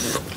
you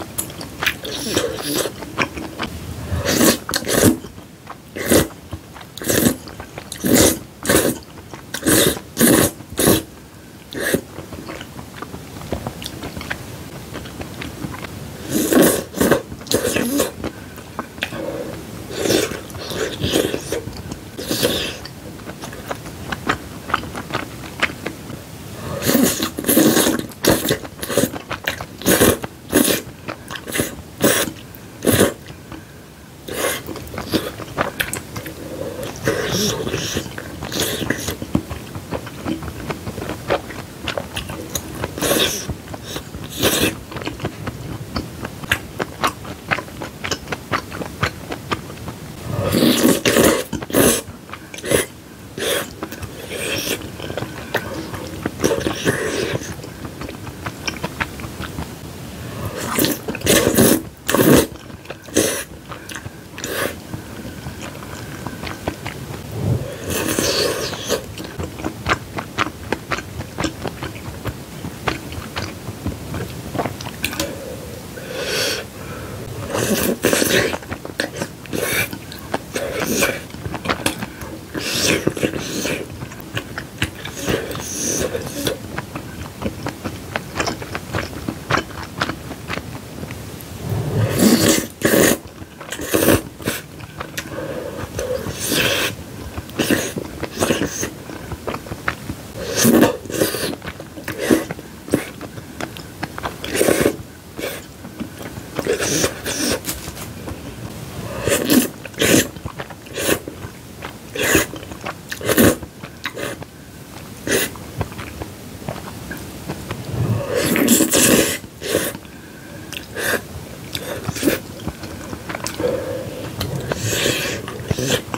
Joseph. すいません。Yeah.